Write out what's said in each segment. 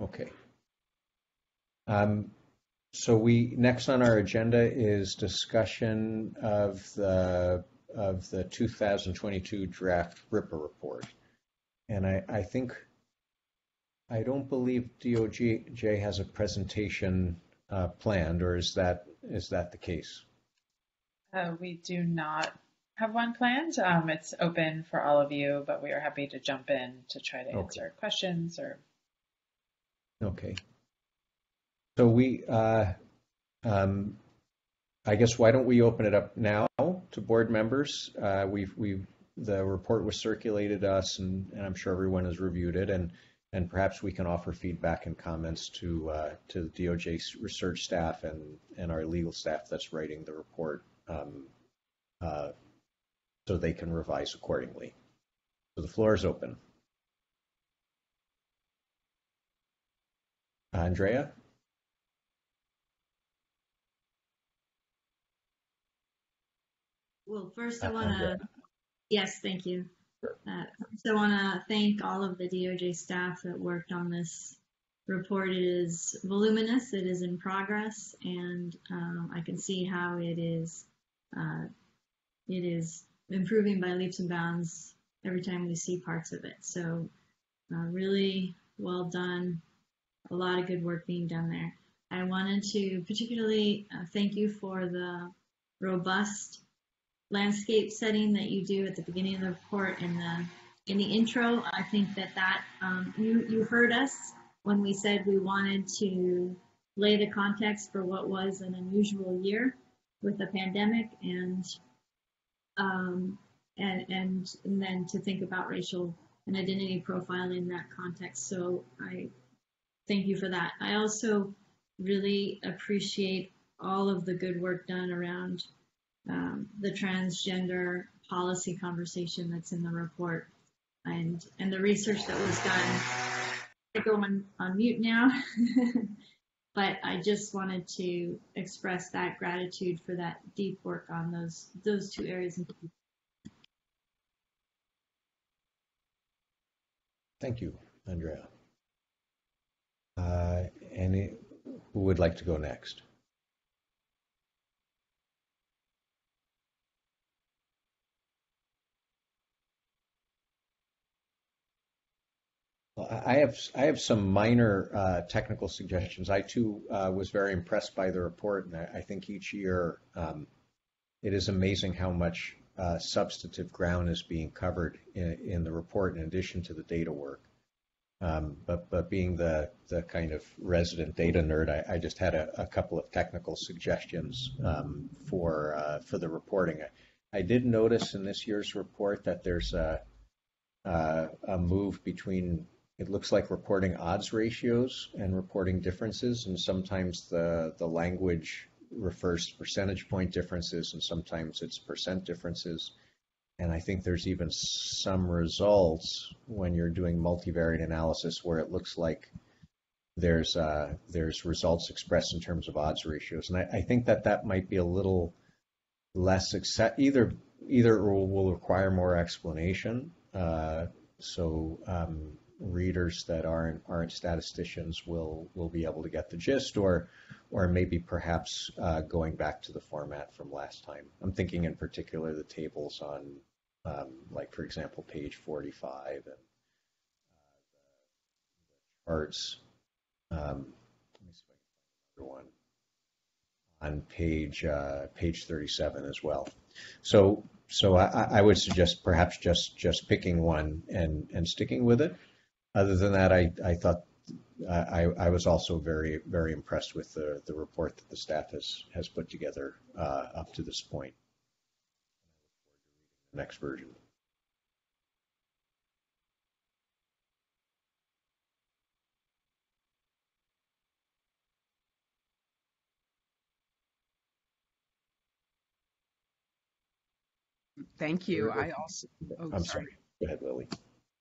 Okay. Um, so we, next on our agenda is discussion of the, of the 2022 draft RIPA report. And I, I think, I don't believe DOJ has a presentation uh, planned, or is that, is that the case? Uh, we do not have one planned. Um, it's open for all of you, but we are happy to jump in to try to Okay. answer questions or Okay. So we, uh, um, I guess, why don't we open it up now to board members? Uh, We've, we've, the report was circulated to us, and and I'm sure everyone has reviewed it, and, and perhaps we can offer feedback and comments to, uh, to the DOJ research staff and, and our legal staff that's writing the report, um, uh, so they can revise accordingly. So the floor is open. Andrea? Well, first I Uh, want to, yes, thank you. Uh, First, I want to thank all of the DOJ staff that worked on this report. It is voluminous, it is in progress, and um, I can see how it is, uh, it is improving by leaps and bounds every time we see parts of it. So uh, really well done, a lot of good work being done there. I wanted to particularly uh, thank you for the robust landscape setting that you do at the beginning of the report and the in the intro. I think that that um, you you heard us when we said we wanted to lay the context for what was an unusual year with the pandemic and um, and, and and then to think about racial and identity profiling in that context. So I thank you for that. I also really appreciate all of the good work done around um, the transgender policy conversation that's in the report and and the research that was done. I go on, on mute now, but I just wanted to express that gratitude for that deep work on those those two areas. Thank you, Andrea. Uh, Any, who would like to go next? Well, I have, I have some minor uh, technical suggestions. I too uh, was very impressed by the report, and I I think each year um, it is amazing how much uh, substantive ground is being covered in, in the report in addition to the data work. Um, but but being the the kind of resident data nerd, I, I just had a, a couple of technical suggestions um, for uh, for the reporting. I, I did notice in this year's report that there's a uh, a move between it looks like reporting odds ratios and reporting differences, and sometimes the the language refers to percentage point differences, and sometimes it's percent differences. And I think there's even some results when you're doing multivariate analysis where it looks like there's uh, there's results expressed in terms of odds ratios, and I, I think that that might be a little less accept either either will, will require more explanation. Uh, so um, readers that aren't aren't statisticians will will be able to get the gist, or or maybe perhaps uh, going back to the format from last time. I'm thinking in particular the tables on, um, like for example, page 45 and uh, the charts. Um, let me see if I can find another one on page uh, page 37 as well. So so I, I would suggest perhaps just just picking one and and sticking with it. Other than that, I I thought I, I was also very, very impressed with the, the report that the staff has, has put together uh, up to this point. Next version. Thank you. I also, oh, I'm sorry. Go ahead, Lily.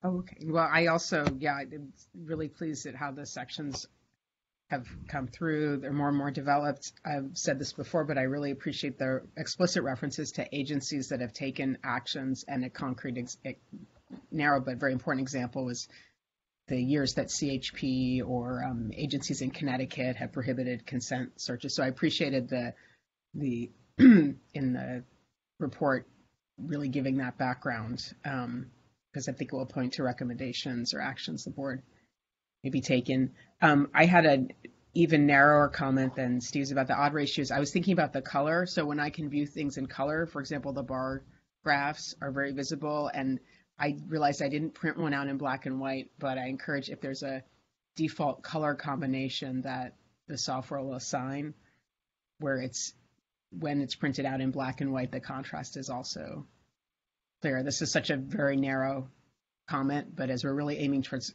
Oh, okay. Well, I also, yeah, I'm really pleased at how the sections have come through. They're more and more developed. I've said this before, but I really appreciate the explicit references to agencies that have taken actions and a concrete, ex- narrow but very important example was the years that CHP or um, agencies in Connecticut have prohibited consent searches. So I appreciated the the in the report really giving that background because I think it will point to recommendations or actions the board may be taken. Um, I had an even narrower comment than Steve's about the odd ratios. I was thinking about the color. So when I can view things in color, for example, the bar graphs are very visible and I realized I didn't print one out in black and white, but I encourage if there's a default color combination that the software will assign where it's when it's printed out in black and white, the contrast is also clear. This is such a very narrow comment, but as we're really aiming towards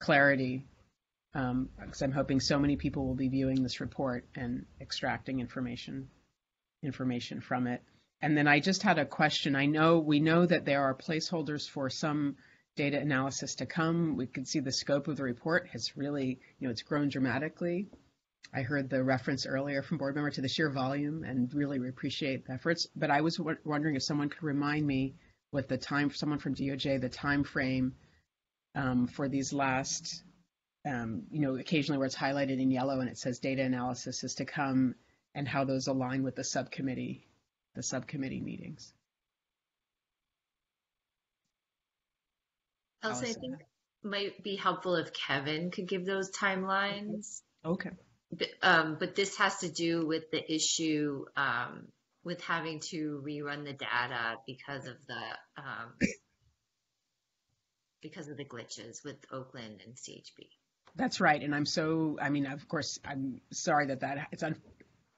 clarity, um, because I'm hoping so many people will be viewing this report and extracting information information from it. And then I just had a question. I know we know that there are placeholders for some data analysis to come. We can see the scope of the report has really, you know, it's grown dramatically. I heard the reference earlier from board member to the sheer volume and really appreciate the efforts. But I was wondering if someone could remind me what the time, someone from DOJ, the time frame um, for these last, um, you know, occasionally where it's highlighted in yellow and it says data analysis is to come and how those align with the subcommittee the subcommittee meetings. Also, I think might be helpful if Kevin could give those timelines. Okay. But, um, but this has to do with the issue um, with having to rerun the data because of the um, because of the glitches with Oakland and CHP. That's right, and I'm so. I mean, of course, I'm sorry that that it's un,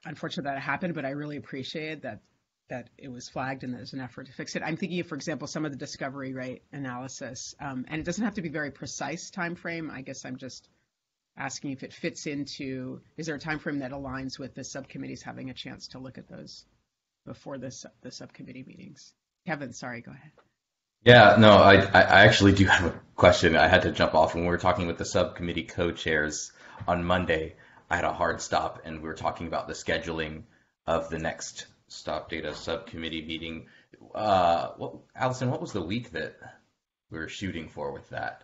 unfortunate that it happened, but I really appreciate that that it was flagged and there's an effort to fix it. I'm thinking of, for example, some of the discovery rate analysis, um, and it doesn't have to be very precise time frame. I guess I'm just asking if it fits into. Is there a time frame that aligns with the subcommittees having a chance to look at those before this the subcommittee meetings? Kevin, sorry, go ahead. Yeah, no, I I actually do have a question. I had to jump off when we were talking with the subcommittee co-chairs on Monday. I had a hard stop, and we were talking about the scheduling of the next stop data subcommittee meeting. Uh, what, Allison, what was the week that we were shooting for with that?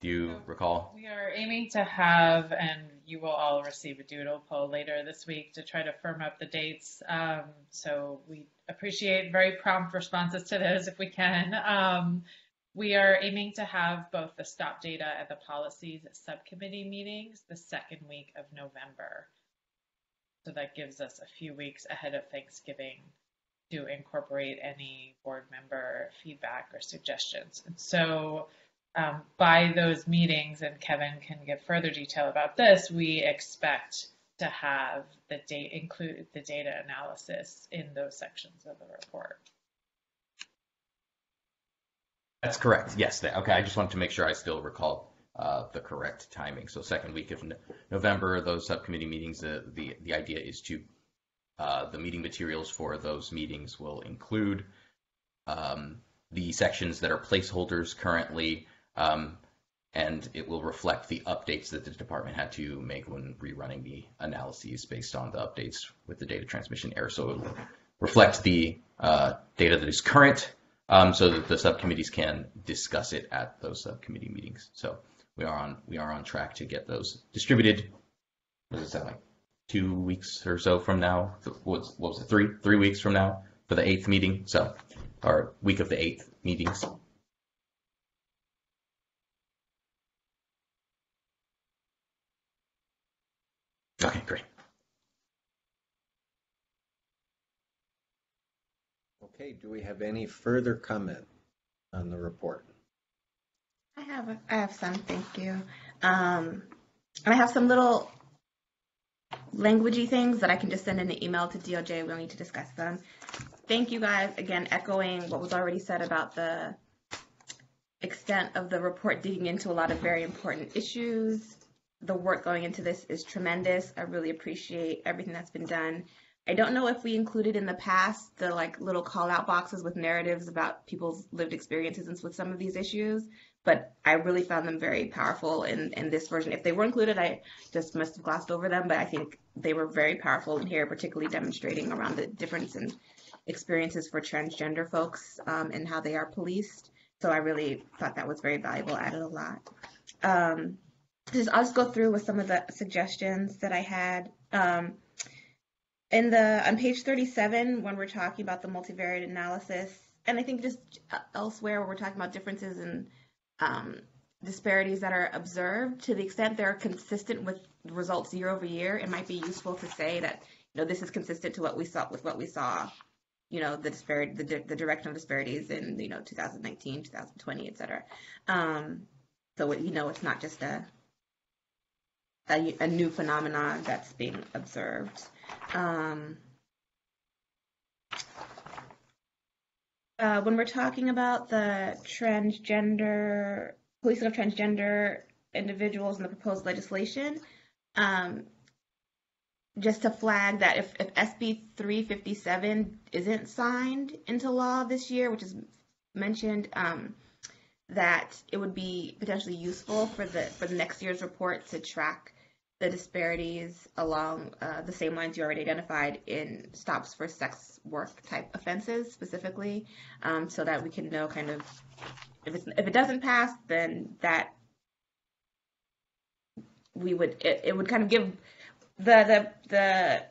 Do you recall? We are aiming to have, and you will all receive a doodle poll later this week to try to firm up the dates. Um, so we appreciate very prompt responses to those if we can. Um, we are aiming to have both the stop data and the policies subcommittee meetings the second week of November. So that gives us a few weeks ahead of Thanksgiving to incorporate any board member feedback or suggestions. And so um, by those meetings, and Kevin can give further detail about this, we expect to have the date include the data analysis in those sections of the report. That's correct. Yes. Okay. I just wanted to make sure I still recall uh, the correct timing. So second week of November, those subcommittee meetings, uh, the, the idea is to, uh, the meeting materials for those meetings will include um, the sections that are placeholders currently, um, and it will reflect the updates that the department had to make when rerunning the analyses based on the updates with the data transmission error. So it will reflect the uh, data that is current um, so that the subcommittees can discuss it at those subcommittee meetings. So we are on we are on track to get those distributed. What does it sound like? Two weeks or so from now. What was, what was it? Three three weeks from now for the eighth meeting. So, our week of the eighth meetings. Okay, great. Okay, do we have any further comment on the report? I have a, I have some, thank you. Um, and I have some little languagey things that I can just send in an email to DOJ. We don't need to discuss them. Thank you guys again, echoing what was already said about the extent of the report digging into a lot of very important issues. The work going into this is tremendous. I really appreciate everything that's been done. I don't know if we included in the past the like little call out boxes with narratives about people's lived experiences with some of these issues but I really found them very powerful in, in this version. If they were included, I just must have glossed over them, but I think they were very powerful in here, particularly demonstrating around the difference in experiences for transgender folks um, and how they are policed. so I really thought that was very valuable, added a lot. Um, just, I'll just go through with some of the suggestions that I had. Um, in the on page 37, when we're talking about the multivariate analysis, and I think just uh, elsewhere where we're talking about differences in um, disparities that are observed, to the extent they're consistent with results year over year, it might be useful to say that you know this is consistent to what we saw with what we saw you know the disparity the, the direction of disparities in you know 2019 2020 et cetera um, so you know it's not just a, a, a new phenomenon that's being observed. Um, uh, when we're talking about the transgender policing of transgender individuals in the proposed legislation um, just to flag that if, if SB 357 isn't signed into law this year, which is mentioned, um, that it would be potentially useful for the for the next year's report to track the disparities along uh, the same lines you already identified in stops for sex work type offenses specifically, um, so that we can know kind of if if it doesn't pass, then that we would it, it would kind of give the the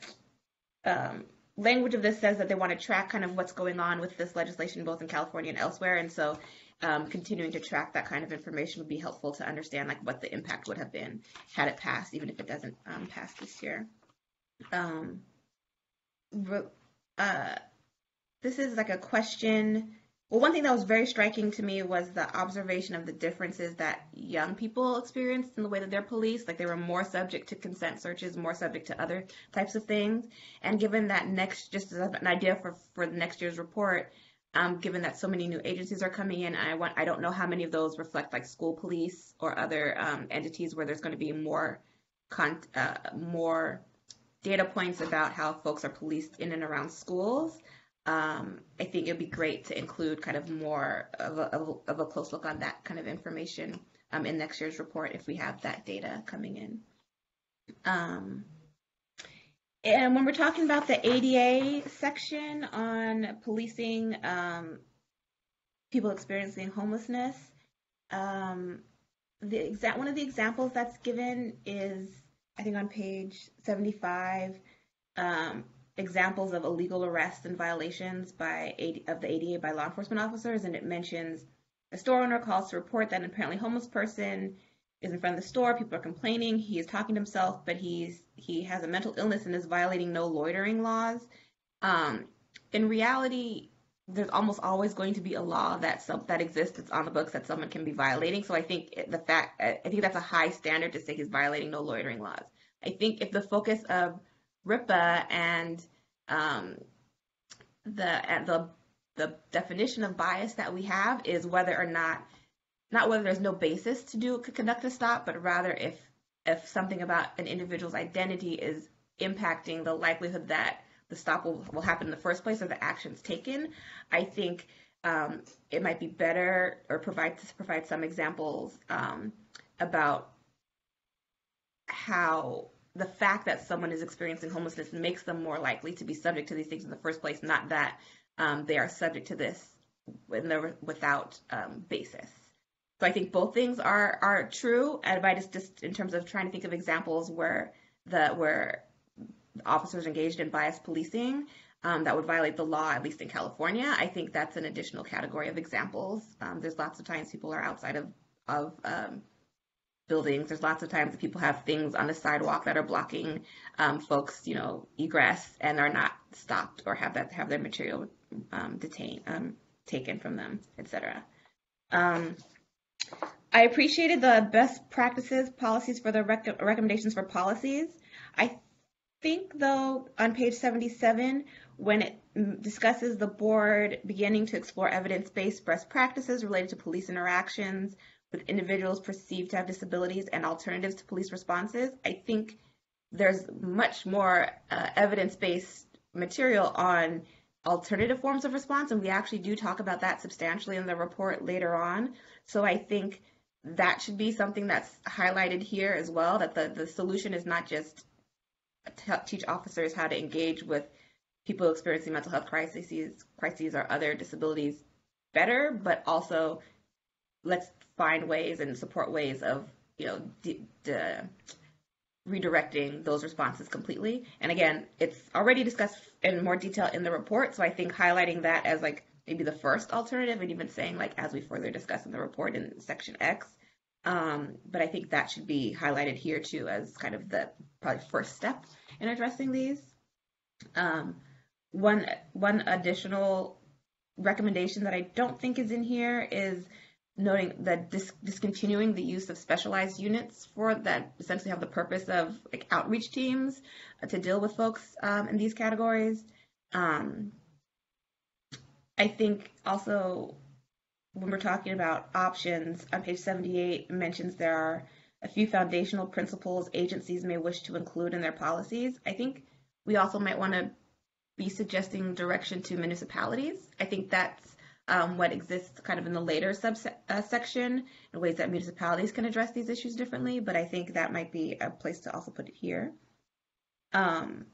the um, language of this says that they want to track kind of what's going on with this legislation both in California and elsewhere, and so um, continuing to track that kind of information would be helpful to understand like what the impact would have been had it passed, even if it doesn't um, pass this year. Um, uh, this is like a question well, one thing that was very striking to me was the observation of the differences that young people experienced in the way that they're policed. Like they were more subject to consent searches, more subject to other types of things. And given that next, just as an idea for, for next year's report, um, given that so many new agencies are coming in, I want I don't know how many of those reflect like school police or other um, entities where there's going to be more con- uh, more data points about how folks are policed in and around schools um, I think it'd be great to include kind of more of a, of a close look on that kind of information um, in next year's report if we have that data coming in. And when we're talking about the ADA section on policing um, people experiencing homelessness, um, the exa- one of the examples that's given is, I think, on page 75. Um, examples of illegal arrests and violations by of the ADA by law enforcement officers, and it mentions a store owner calls to report that an apparently homeless person is in front of the store. People are complaining. He is talking to himself, but he's he has a mental illness and is violating no loitering laws. Um, in reality, there's almost always going to be a law that some, that exists that's on the books that someone can be violating. So I think the fact I think that's a high standard to say he's violating no loitering laws. I think if the focus of RIPA and um, the the the definition of bias that we have is whether or not not whether there's no basis to do conduct a stop, but rather if if something about an individual's identity is impacting the likelihood that the stop will, will happen in the first place or the actions taken, I think um, it might be better or provide to provide some examples um, about how the fact that someone is experiencing homelessness makes them more likely to be subject to these things in the first place, not that um, they are subject to this without um, basis. So I think both things are are true, and I just just in terms of trying to think of examples where the where officers engaged in biased policing um, that would violate the law, at least in California. I think that's an additional category of examples. Um, there's lots of times people are outside of of um, buildings. There's lots of times that people have things on the sidewalk that are blocking um, folks, you know, egress and are not stopped or have that have their material um, detained, um, taken from them, etc. I appreciated the best practices policies for the rec- recommendations for policies. I think though on page 77 when it discusses the board beginning to explore evidence-based best practices related to police interactions with individuals perceived to have disabilities and alternatives to police responses, I think there's much more uh, evidence based material on alternative forms of response, and we actually do talk about that substantially in the report later on. So I think that should be something that's highlighted here as well that the, the solution is not just teach officers how to engage with people experiencing mental health crises, crises or other disabilities better, but also let's find ways and support ways of you know de- de- redirecting those responses completely. And again, it's already discussed in more detail in the report, so I think highlighting that as like maybe the first alternative, and even saying like as we further discuss in the report in section X. Um, but I think that should be highlighted here too as kind of the probably first step in addressing these. Um, one one additional recommendation that I don't think is in here is noting that dis- discontinuing the use of specialized units for that essentially have the purpose of like outreach teams uh, to deal with folks um, in these categories. Um, I think also when we're talking about options on page 78 mentions there are a few foundational principles agencies may wish to include in their policies. I think we also might want to be suggesting direction to municipalities. I think that's um, what exists kind of in the later subsection uh, in ways that municipalities can address these issues differently, but I think that might be a place to also put it here. Um,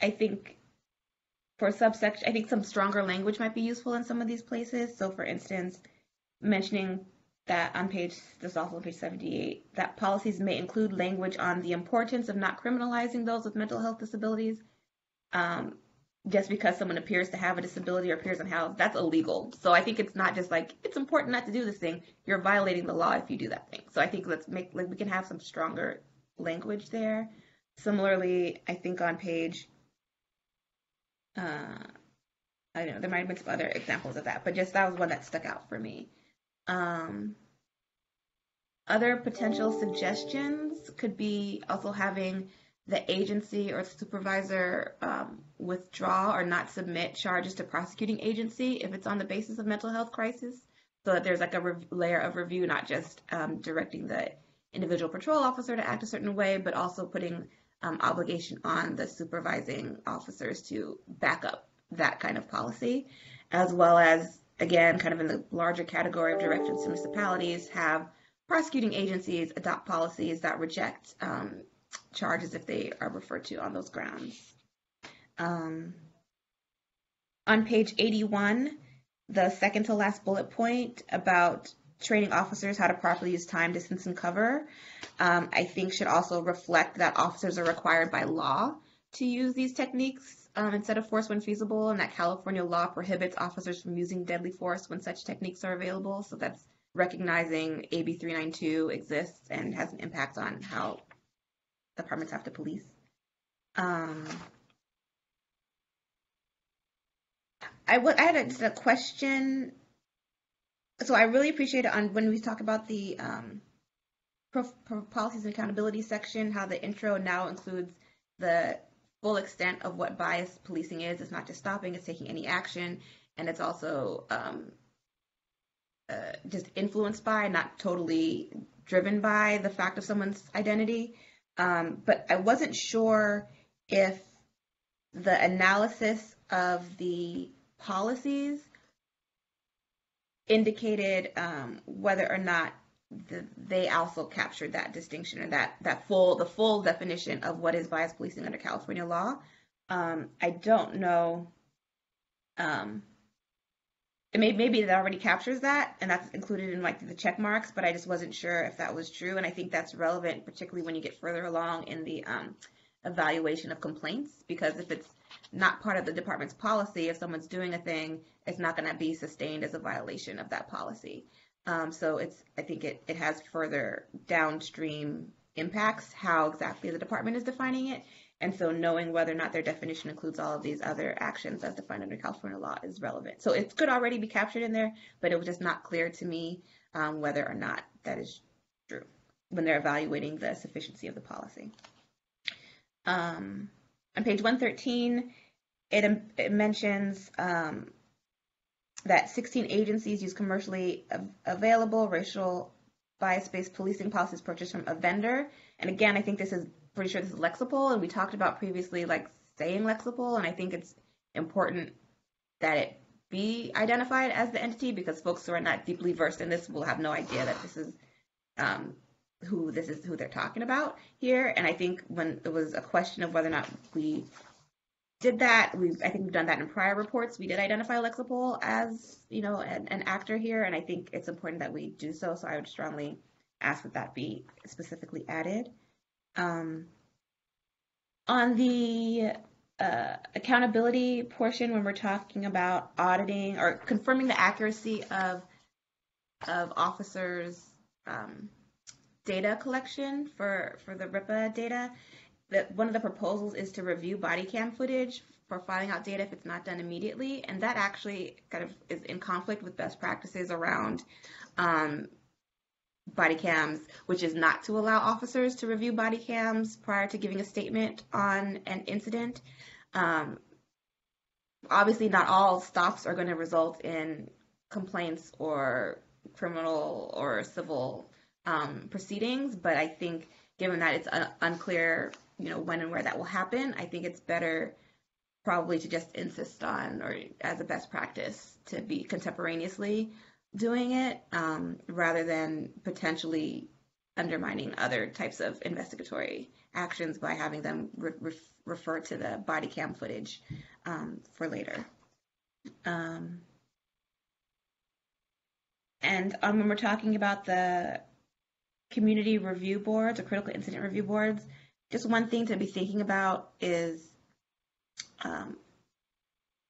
I think for subsection, I think some stronger language might be useful in some of these places. So, for instance, mentioning that on page, this is also on page 78, that policies may include language on the importance of not criminalizing those with mental health disabilities. Um, just because someone appears to have a disability or appears unhoused, that's illegal. So I think it's not just like it's important not to do this thing. You're violating the law if you do that thing. So I think let's make like we can have some stronger language there. Similarly, I think on page uh I don't know, there might have been some other examples of that, but just that was one that stuck out for me. Um other potential suggestions could be also having the agency or supervisor um, withdraw or not submit charges to prosecuting agency if it's on the basis of mental health crisis, so that there's like a layer of review, not just um, directing the individual patrol officer to act a certain way, but also putting um, obligation on the supervising officers to back up that kind of policy, as well as again, kind of in the larger category of directions to municipalities, have prosecuting agencies adopt policies that reject um, charges if they are referred to on those grounds. Um, on page 81, the second to last bullet point about training officers how to properly use time, distance, and cover, um, I think should also reflect that officers are required by law to use these techniques um, instead of force when feasible, and that California law prohibits officers from using deadly force when such techniques are available. So that's recognizing AB 392 exists and has an impact on how departments have to police. Um, I, w- I had a, just a question. So I really appreciate it on when we talk about the um, pro- pro- policies and accountability section, how the intro now includes the full extent of what bias policing is. It's not just stopping; it's taking any action, and it's also um, uh, just influenced by, not totally driven by the fact of someone's identity. Um, but I wasn't sure if the analysis of the policies indicated um, whether or not the, they also captured that distinction or that that full the full definition of what is bias policing under California law. Um, I don't know. Um, may, maybe it already captures that, and that's included in like the check marks, but I just wasn't sure if that was true. And I think that's relevant, particularly when you get further along in the um, evaluation of complaints, because if it's not part of the department's policy, if someone's doing a thing, it's not going to be sustained as a violation of that policy. Um, so it's, I think it, it has further downstream impacts how exactly the department is defining it. And so knowing whether or not their definition includes all of these other actions as defined under California law is relevant. So it could already be captured in there, but it was just not clear to me um, whether or not that is true when they're evaluating the sufficiency of the policy. Um, on page 113, it, it mentions um, that 16 agencies use commercially available racial bias-based policing policies purchased from a vendor. And again, I think this is pretty sure this is Lexipol, and we talked about previously like saying Lexipol, and I think it's important that it be identified as the entity because folks who are not deeply versed in this will have no idea that this is um, who this is who they're talking about here. And I think when it was a question of whether or not we did that. We've I think we've done that in prior reports. We did identify Lexipol as you know an, an actor here, and I think it's important that we do so. So I would strongly ask that that be specifically added. Um, on the uh, accountability portion, when we're talking about auditing or confirming the accuracy of of officers' um, data collection for for the RIPA data, that one of the proposals is to review body cam footage for filing out data if it's not done immediately, and that actually kind of is in conflict with best practices around um, body cams, which is not to allow officers to review body cams prior to giving a statement on an incident. Um, obviously, not all stops are going to result in complaints or criminal or civil um, proceedings, but I think given that it's un- unclear, you know, when and where that will happen, I think it's better probably to just insist on or as a best practice to be contemporaneously doing it um, rather than potentially undermining other types of investigatory actions by having them re- re- refer to the body cam footage um, for later. Um, and um, when we're talking about the community review boards or critical incident review boards, just one thing to be thinking about is um,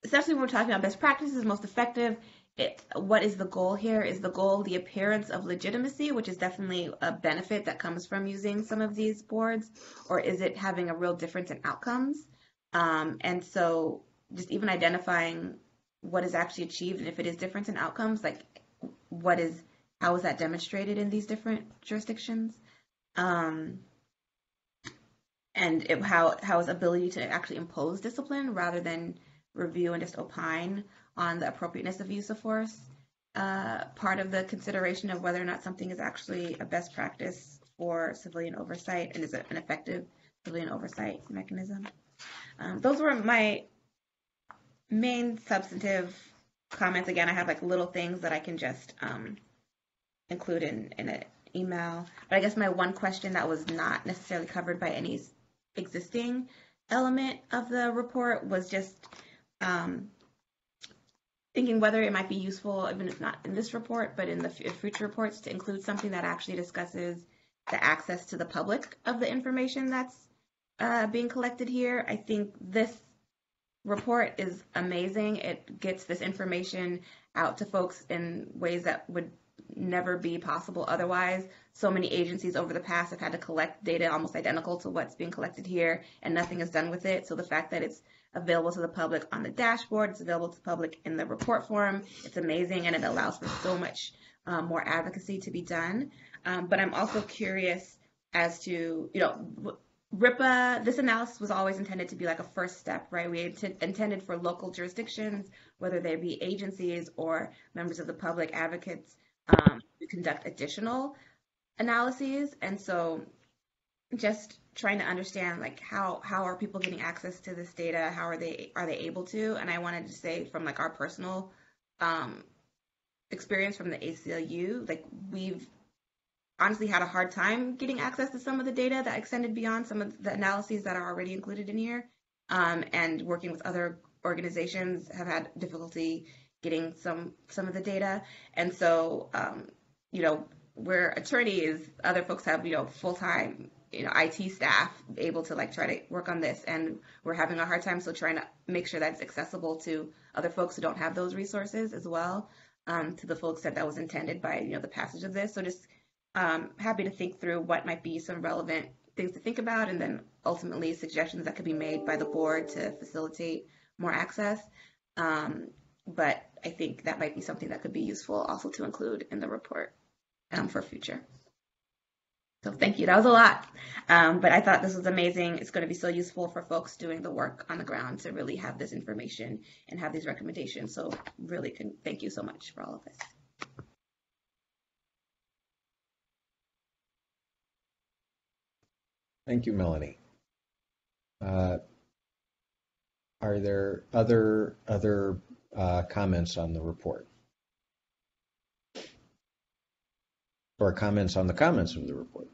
especially when we're talking about best practices, most effective, it, what is the goal here? Is the goal the appearance of legitimacy, which is definitely a benefit that comes from using some of these boards, or is it having a real difference in outcomes? Um, and so, just even identifying what is actually achieved, and if it is difference in outcomes, like what is how is that demonstrated in these different jurisdictions? Um, and it, how how is ability to actually impose discipline rather than review and just opine on the appropriateness of use of force uh, part of the consideration of whether or not something is actually a best practice for civilian oversight and is an effective civilian oversight mechanism. Um, those were my main substantive comments. Again, I have like little things that I can just um, include in, in an email. But I guess my one question that was not necessarily covered by any existing element of the report was just um, thinking whether it might be useful, even if not in this report, but in the future reports, to include something that actually discusses the access to the public of the information that's uh, being collected here. I think this report is amazing. It gets this information out to folks in ways that would never be possible otherwise. So many agencies over the past have had to collect data almost identical to what's being collected here, and nothing is done with it. So the fact that it's available to the public on the dashboard. It's available to the public in the report form. It's amazing and it allows for so much um, more advocacy to be done. Um, but I'm also curious as to, you know, RIPA, this analysis was always intended to be like a first step, right? We intended for local jurisdictions, whether they be agencies or members of the public advocates, um, to conduct additional analyses. And so just trying to understand like how how are people getting access to this data? How are they are they able to? And i wanted to say from like our personal um experience from the aclu like we've honestly had a hard time getting access to some of the data that extended beyond some of the analyses that are already included in here. Um, and working with other organizations have had difficulty getting some some of the data and so um, you know where attorneys other folks have you know full-time you know IT staff able to like try to work on this, and we're having a hard time. So trying to make sure that it's accessible to other folks who don't have those resources as well, um, to the full extent that was intended by you know the passage of this. So just um, happy to think through what might be some relevant things to think about, and then ultimately suggestions that could be made by the board to facilitate more access. Um, but I think that might be something that could be useful also to include in the report um, for future. So thank you. That was a lot. Um, but I thought this was amazing. It's going to be so useful for folks doing the work on the ground to really have this information and have these recommendations. So really can thank you so much for all of this. Thank you, Melanie. Uh, are there other other uh, comments on the report? Or comments on the comments of the report?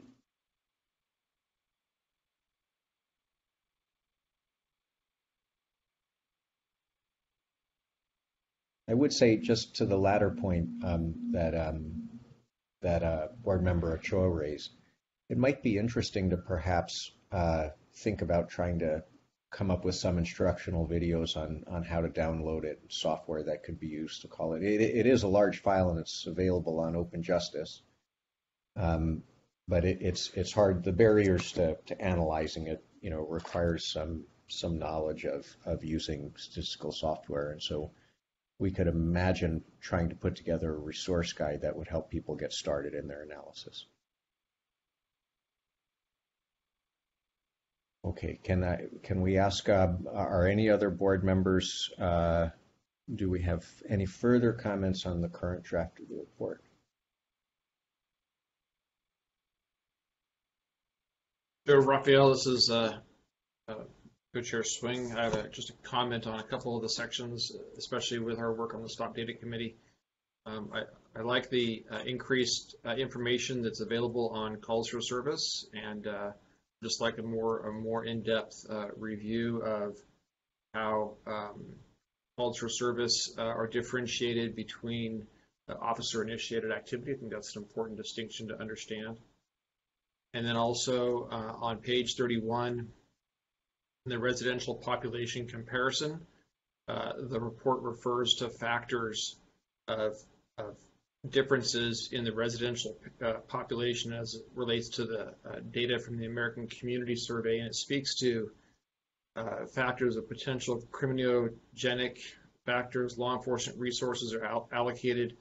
I would say just to the latter point um, that um, that uh, board member Ochoa raised, it might be interesting to perhaps uh, think about trying to come up with some instructional videos on on how to download it, software that could be used to call it. It, it is a large file and it's available on Open Justice, um, but it, it's it's hard. The barriers to, to analyzing it, you know, requires some some knowledge of of using statistical software, and so we could imagine trying to put together a resource guide that would help people get started in their analysis. Okay, can I, can we ask, uh, are any other board members, uh, do we have any further comments on the current draft of the report? Joe Raphael, this is uh, uh, Co-Chair Swing. I have a, just a comment on a couple of the sections, especially with our work on the Stop Data Committee. Um, I, I like the uh, increased uh, information that's available on calls for service and uh, just like a more a more in-depth uh, review of how um, calls for service uh, are differentiated between uh, officer-initiated activity. I think that's an important distinction to understand. And then also uh, on page 31, in the residential population comparison, uh, the report refers to factors of, of differences in the residential uh, population as it relates to the uh, data from the American Community Survey, and it speaks to uh, factors of potential criminogenic factors, law enforcement resources are al- allocated,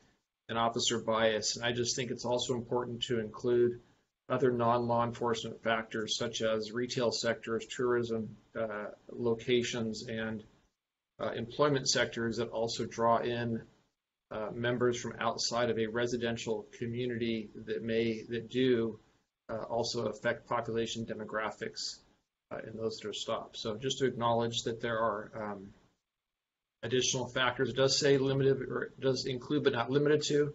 and officer bias. And I just think it's also important to include other non-law enforcement factors such as retail sectors, tourism, uh, locations, and uh, employment sectors that also draw in uh, members from outside of a residential community that may that do uh, also affect population demographics uh, in those that are stopped. So just to acknowledge that there are um, additional factors. It does say limited or does include but not limited to.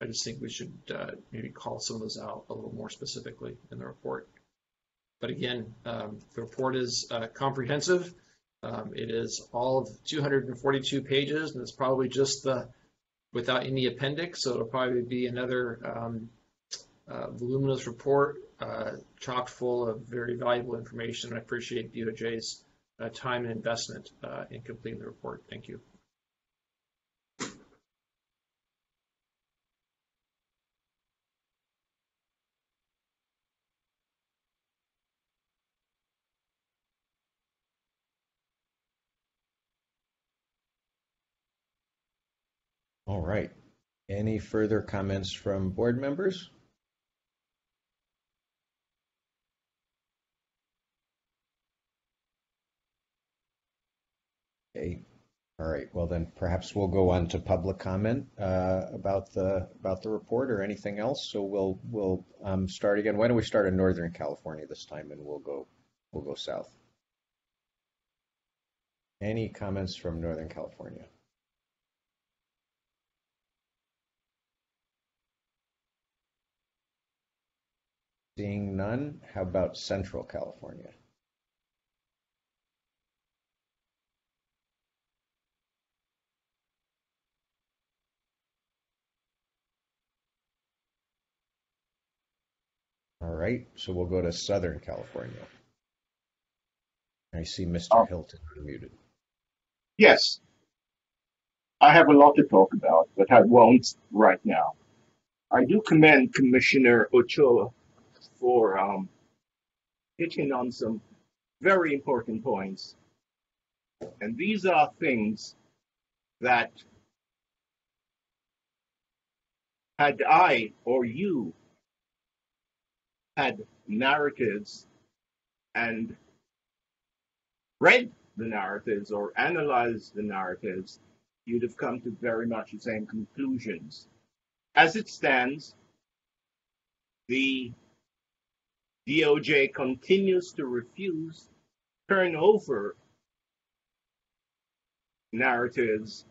I just think we should uh, maybe call some of those out a little more specifically in the report. But again, um, the report is uh, comprehensive. Um, it is all of 242 pages, and it's probably just the without any appendix. So it'll probably be another um, uh, voluminous report, uh, chock full of very valuable information. I appreciate DOJ's uh, time and investment uh, in completing the report. Thank you. All right. Any further comments from board members? Okay. All right. Well, then perhaps we'll go on to public comment uh, about the about the report or anything else. So we'll we'll um, start again. Why don't we start in Northern California this time, and we'll go we'll go south. Any comments from Northern California? Seeing none, how about Central California? All right, so we'll go to Southern California. I see Mr. Oh. Hilton unmuted. Yes. I have a lot to talk about, but I won't right now. I do commend Commissioner Ochoa for um, hitting on some very important points. And these are things that had I or you had narratives and read the narratives or analyzed the narratives, you'd have come to very much the same conclusions. As it stands, the DOJ continues to refuse turn over narratives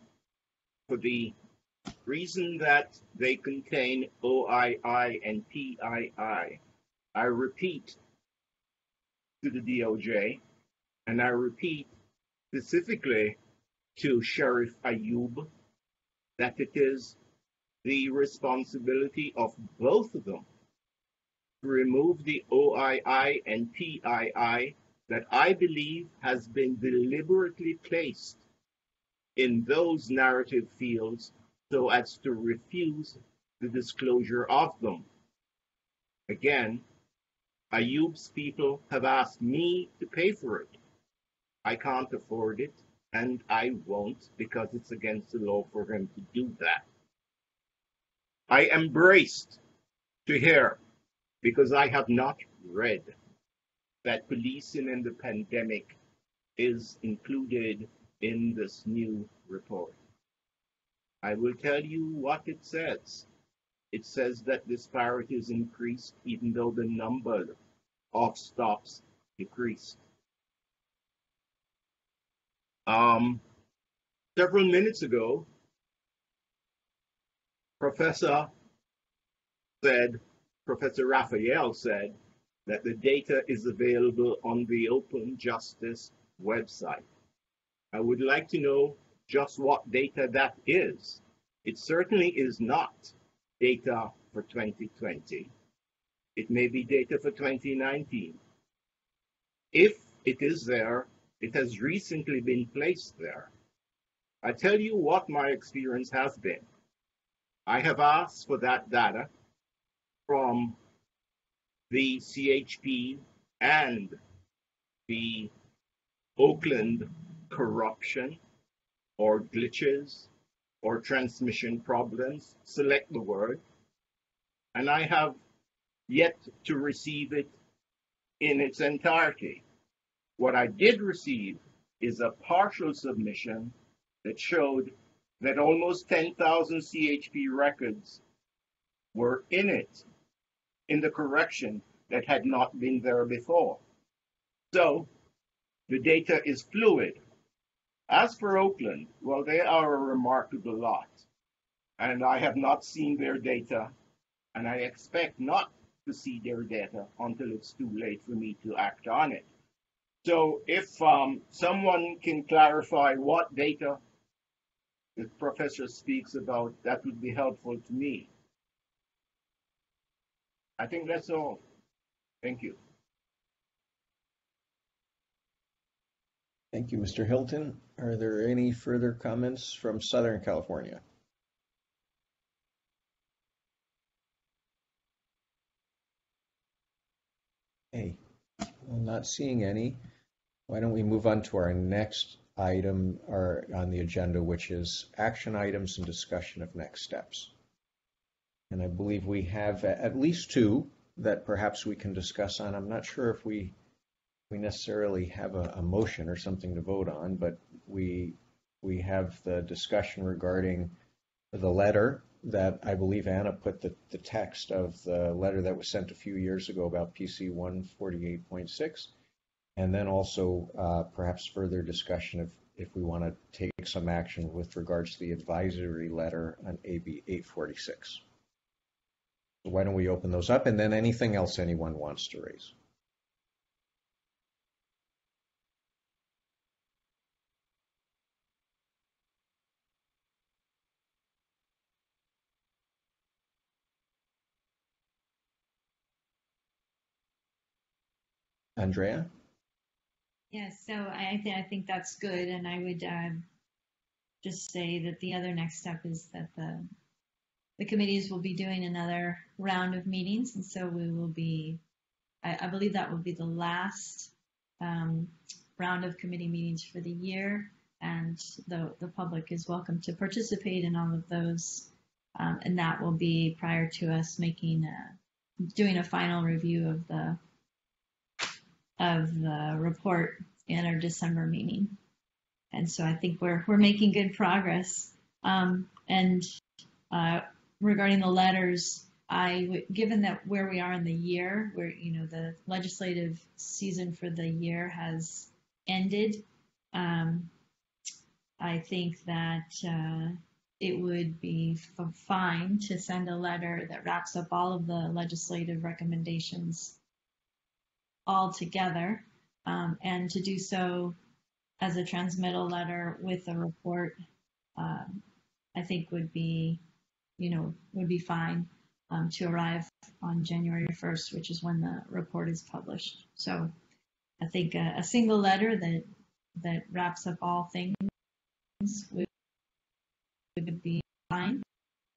for the reason that they contain OII and PII. I repeat to the DOJ, and I repeat specifically to Sheriff Ayub that it is the responsibility of both of them remove the OII and PII that I believe has been deliberately placed in those narrative fields so as to refuse the disclosure of them. Again, Ayub's people have asked me to pay for it. I can't afford it, and I won't because it's against the law for him to do that. I embraced to hear, because I have not read, that policing in the pandemic is included in this new report. I will tell you what it says. It says that disparities increased even though the number of stops decreased. Um, several minutes ago, Professor said, Professor Raphael said that the data is available on the Open Justice website. I would like to know just what data that is. It certainly is not data for 2020. It may be data for 2019. If it is there, it has recently been placed there. I tell you what my experience has been. I have asked for that data from the CHP and the Oakland corruption or glitches or transmission problems, select the word, and I have yet to receive it in its entirety. What I did receive is a partial submission that showed that almost 10,000 CHP records were in it, in the correction that had not been there before. So the data is fluid. As for Oakland, well, they are a remarkable lot. And I have not seen their data, and I expect not to see their data until it's too late for me to act on it. So if um, someone can clarify what data the professor speaks about, that would be helpful to me. I think that's all. Thank you. Thank you, Mr. Hilton. Are there any further comments from Southern California? Hey, I'm not seeing any. Why don't we move on to our next item or on the agenda, which is action items and discussion of next steps. And I believe we have at least two that perhaps we can discuss on. I'm not sure if we we necessarily have a, a motion or something to vote on, but we we have the discussion regarding the letter that I believe Anna put the, the text of the letter that was sent a few years ago about PC 148.6, and then also uh, perhaps further discussion of if we want to take some action with regards to the advisory letter on AB 846. Why don't we open those up, and then anything else anyone wants to raise. Andrea? Yes, so I, th- I think that's good, and I would um, just say that the other next step is that the the committees will be doing another round of meetings, and so we will be. I, I believe that will be the last um, round of committee meetings for the year, and the the public is welcome to participate in all of those, um, and that will be prior to us making a, doing a final review of the of the report in our December meeting. And so I think we're we're making good progress. Um, and uh, regarding the letters, I given that where we are in the year, where you know the legislative season for the year has ended, um, I think that uh, it would be fine to send a letter that wraps up all of the legislative recommendations all together um, and to do so as a transmittal letter with a report um, I think would be, you know, would be fine um, to arrive on January 1st, which is when the report is published. So I think a, a single letter that that wraps up all things would, would be fine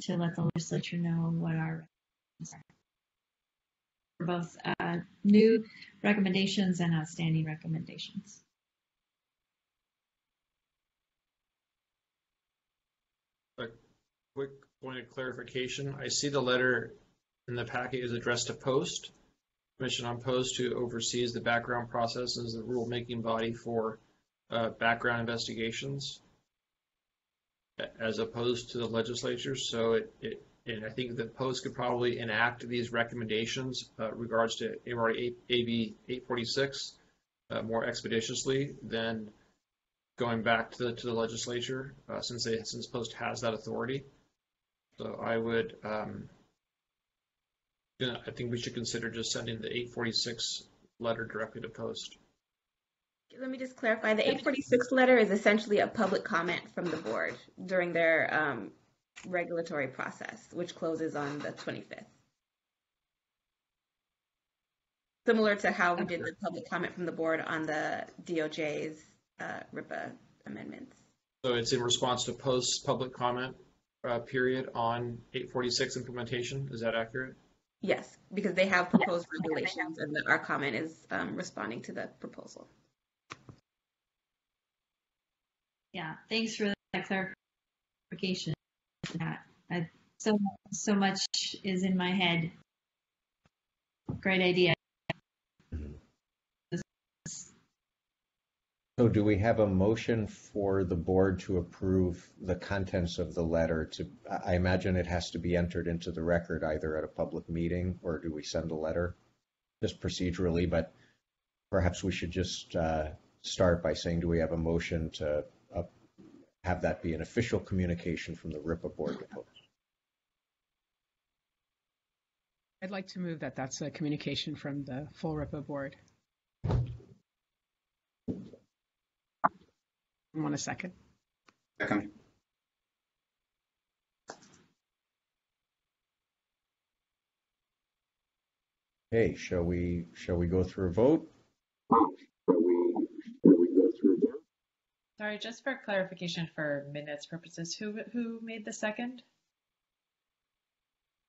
to let the legislature know what our both uh, new recommendations and outstanding recommendations. Quick point of clarification. I see the letter in the packet is addressed to Post. Commission on Post, who oversees the background process as the rulemaking body for uh, background investigations, as opposed to the legislature. So it, it, and I think that Post could probably enact these recommendations uh, regards to AB 846 uh, more expeditiously than going back to the, to the legislature, uh, since they, since Post has that authority. So I would, um, you know, I think we should consider just sending the 846 letter directly to Post. Let me just clarify. The 846 letter is essentially a public comment from the board during their um, regulatory process, which closes on the 25th. Similar to how we did the public comment from the board on the DOJ's uh, RIPA amendments. So it's in response to Post's public comment uh, period on 846 implementation. Is that accurate? Yes, because they have proposed regulations and the, our comment is um, responding to the proposal. Yeah, thanks for that clarification. That I, so so much is in my head. Great idea. So do we have a motion for the board to approve the contents of the letter to, I imagine it has to be entered into the record either at a public meeting or do we send a letter? Just procedurally, but perhaps we should just uh, start by saying, do we have a motion to uh, have that be an official communication from the RIPA board? I'd like to move that that's a communication from the full RIPA board. Want a second? Second. Okay, shall we, shall we go through a vote? Sorry, just for clarification for minutes purposes, who who made the second?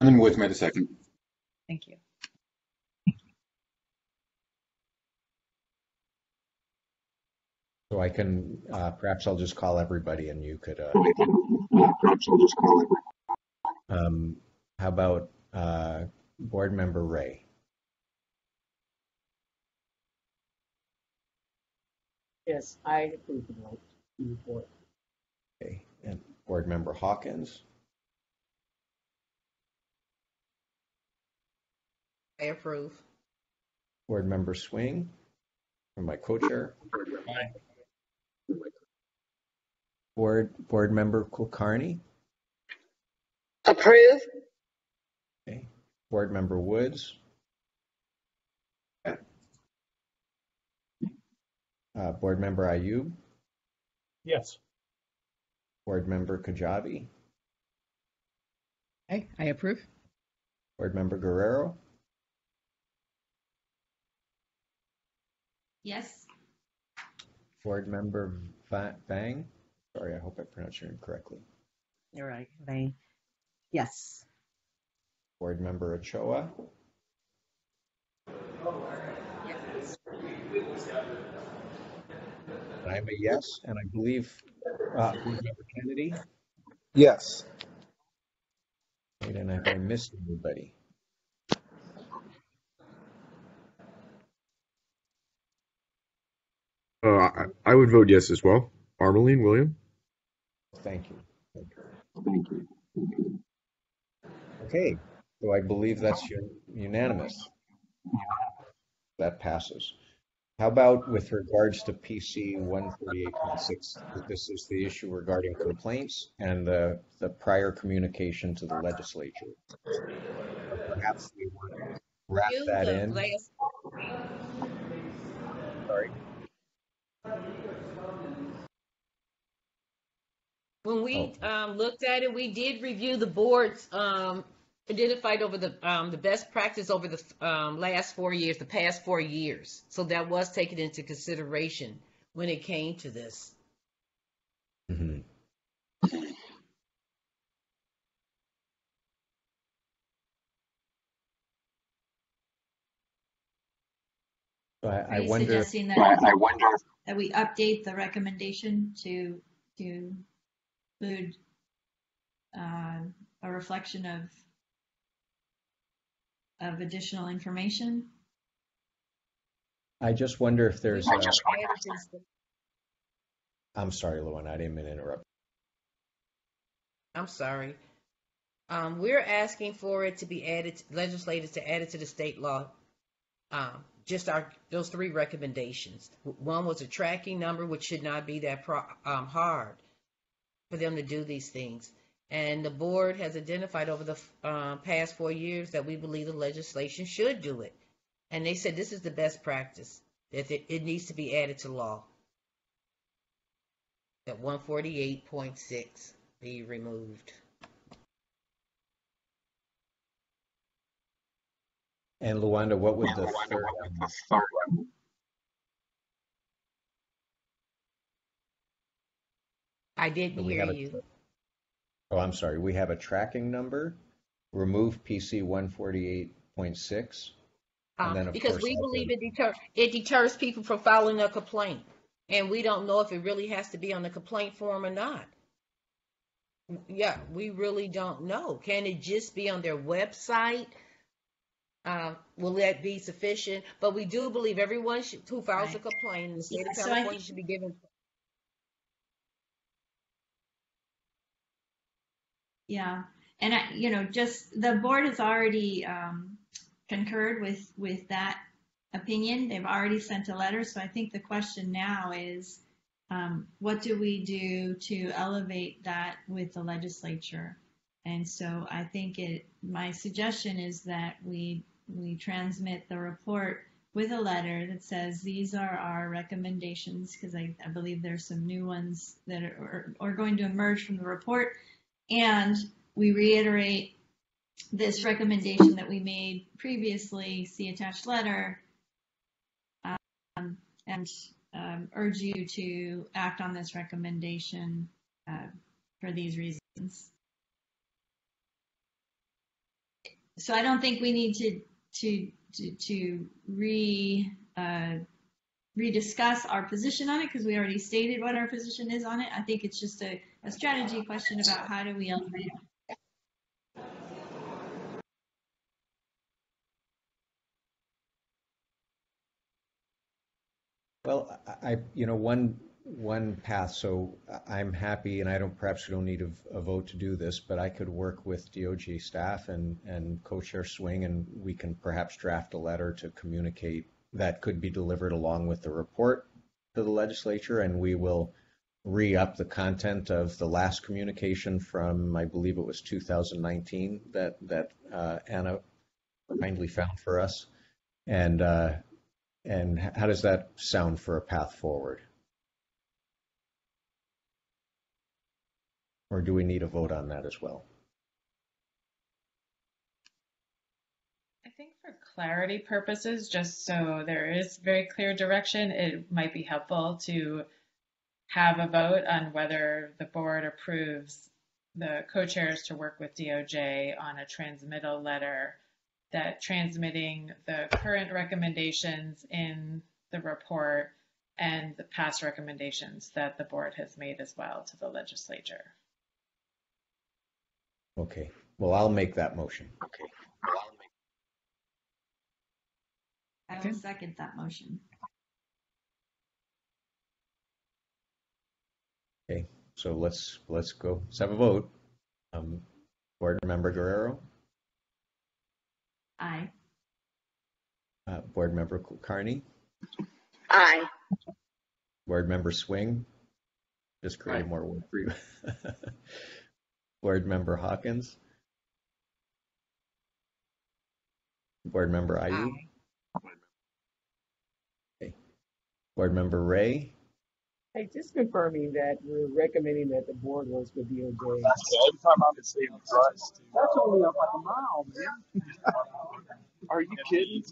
Simon Woods made a second. Thank you. So I can, uh, perhaps I'll just call everybody and you could, uh, Perhaps I'll just call it. um, how about uh, Board Member Ray? Yes, I approve the vote. report. Okay, and Board Member Hawkins? I approve. Board Member Swing? From my co-chair? Aye. Board, Board Member Kulkarni? Approve. Okay. Board Member Woods? Uh, Board Member Ayub? Yes. Board Member Khadjavi? Okay, I approve. Board Member Guerrero? Yes. Board Member Va- Vang? Sorry, I hope I pronounced your name correctly. You're right. They, yes. Board Member Ochoa? I'm a yes, and I believe uh, Board Member Kennedy? Yes. Wait, and have I missed anybody? Uh, I, I would vote yes as well. Armaline, William? Thank you. Thank you. Okay, so I believe that's unanimous. That passes. How about with regards to PC 148.6? This is the issue regarding complaints and the, the prior communication to the legislature. Perhaps we want to wrap You, that in. Sorry. When we um, looked at it, we did review the board's um, identified over the um, the best practice over the um, last four years, the past four years. So that was taken into consideration when it came to this. Mhm. So I, Are you wonder. suggesting that, I wonder. that we update the recommendation to, to include uh, a reflection of, of additional information? I just wonder if there's. I a- just wonder. I'm sorry, Luan. I didn't mean to interrupt. I'm sorry. Um, we're asking for it to be added, legislated to add it to the state law. Um, just our, those three recommendations. One was a tracking number, which should not be that pro, um, hard for them to do these things. And the board has identified over the um, past four years that we believe the legislation should do it. And they said this is the best practice, that it, it needs to be added to law. That 148.6 be removed. And Luanda, what would the third? The third one. I didn't So we hear have a- you. Oh, I'm sorry. We have a tracking number. Remove PC 148.6. And then, Um, of because we also- believe it deter, it deters people from filing a complaint. And we don't know if it really has to be on the complaint form or not. Yeah, we really don't know. Can it just be on their website? Uh, will that be sufficient? But we do believe everyone should, who files a complaint in the state Yeah, of so I California think- should be given. Yeah, and I, you know, just the board has already um, concurred with with that opinion. They've already sent a letter, so I think the question now is, um, what do we do to elevate that with the legislature? And so I think it. My suggestion is that we we transmit the report with a letter that says these are our recommendations because I, I believe there's some new ones that are, are going to emerge from the report and we reiterate this recommendation that we made previously, see attached letter, um, and um, urge you to act on this recommendation uh, for these reasons. So I don't think we need to to to, to re uh, rediscuss our position on it because we already stated what our position is on it. I think it's just a, a strategy question about how do we it. Well, I, you know, one, one path, so I'm happy, and I don't, perhaps we don't need a, a vote to do this, but I could work with DOJ staff and, and co-chair Swing, and we can perhaps draft a letter to communicate that could be delivered along with the report to the legislature, and we will re-up the content of the last communication from, I believe it was 2019, that, that uh, Anna kindly found for us. And, uh, and how does that sound for a path forward? Or do we need a vote on that as well? I think for clarity purposes, just so there is very clear direction, it might be helpful to have a vote on whether the board approves the co-chairs to work with DOJ on a transmittal letter that transmitting the current recommendations in the report and the past recommendations that the board has made as well to the legislature. Okay, well, I'll make that motion. I will second that motion. Okay, so let's, let's go, let's have a vote. Um, Board Member Guerrero, Aye. uh, Board Member Carney, Aye. Board Member Swing, just created Aye. more work for you. Board Member Hawkins. Board Member IE. Okay. Board Member Ray, Hey, just confirming that we're recommending that the board works with DOJ. every time I'm in saving Christ. That's only up like a mile, man. Are you kidding?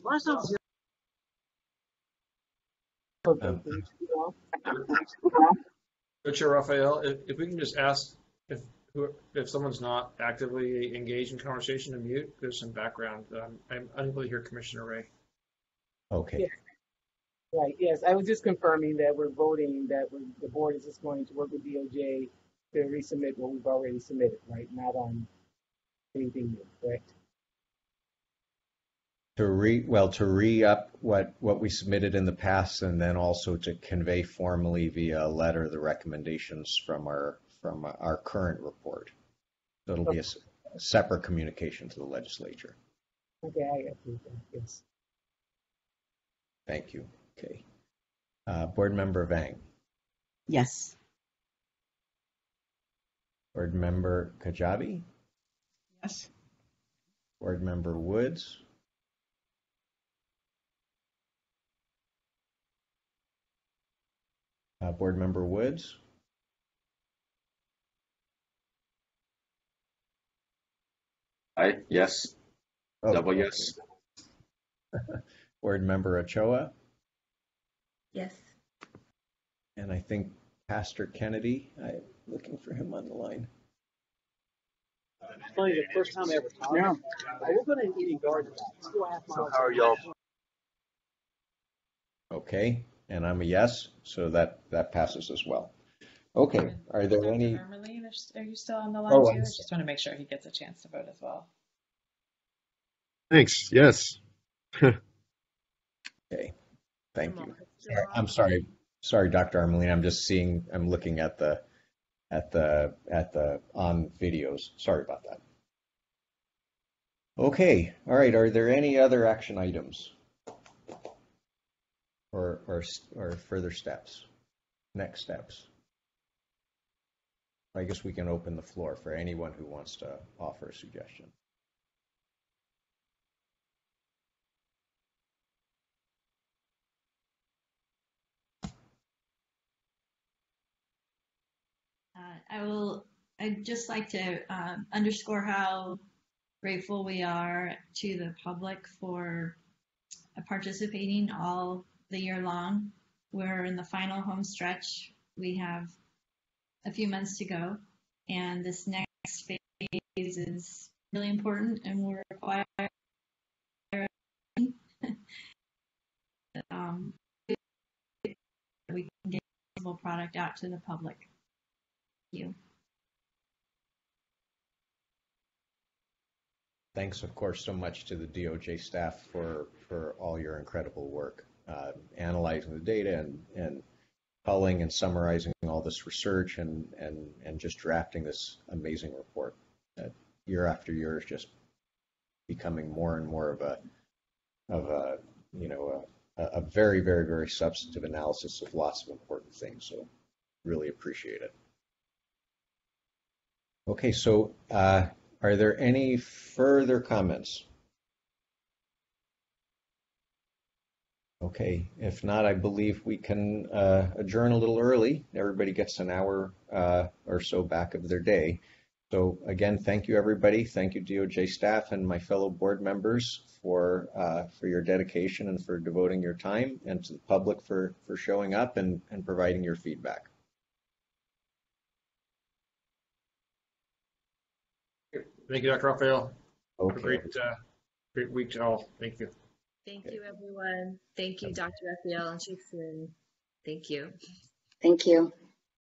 Um, Co-Chair Raphael, if, if we can just ask if who, if someone's not actively engaged in conversation to mute, there's some background. Um, I'm unable to hear Commissioner Ray. Okay. Right, yes, I was just confirming that we're voting that we the board is just going to work with DOJ to resubmit what we've already submitted, right? Not on anything new, correct? To re, well, to re-up what, what we submitted in the past and then also to convey formally via a letter the recommendations from our, from our current report. So it'll be a s- a separate communication to the legislature. Okay, I approve that, yes. Thank you. Okay. Uh, Board Member Vang, Yes. Board Member Khadjavi, Yes. Board Member Woods, uh, Board Member Woods, I, yes, Oh, double okay. yes. Board Member Ochoa, Yes. and I think Pastor Kennedy. I'm looking for him on the line. It's Funny, the first time I ever talked. Yeah. We're gonna Eating Garden. Let's go a So how are y'all? Okay, and I'm a yes, so that, that passes as well. Okay, are there Dr. any, Armaline, are are you still on the oh, line Oh, too? I'm I just want to make sure he gets a chance to vote as well. Thanks. Yes. okay, thank you. Sorry, I'm sorry, sorry, Dr. Armaline, I'm just seeing, I'm looking at the, at the, at the, on videos. Sorry about that. Okay, all right, are there any other action items? Or, or, or further steps, next steps? I guess we can open the floor for anyone who wants to offer a suggestion. I will, I'd just like to um, underscore how grateful we are to the public for participating all the year long. We're in the final home stretch. We have a few months to go, and this next phase is really important and will require um, we can get a product out to the public. You. Thanks, of course, so much to the DOJ staff for, for all your incredible work, uh, analyzing the data and, and culling and summarizing all this research and, and, and just drafting this amazing report that year after year is just becoming more and more of a, of a, you know, a, a very, very, very substantive analysis of lots of important things. So really appreciate it. Okay, so uh, are there any further comments? Okay, if not, I believe we can uh, adjourn a little early. Everybody gets an hour uh, or so back of their day. So again, thank you, everybody. Thank you, DOJ staff and my fellow board members for uh, for your dedication and for devoting your time, and to the public for for showing up and, and providing your feedback. Thank you, Dr. Raphael. Have a Okay. great, uh, great week to all. Thank you. Thank you, everyone. Thank you, Dr. Raphael and Chief Soon. Thank you. Thank you.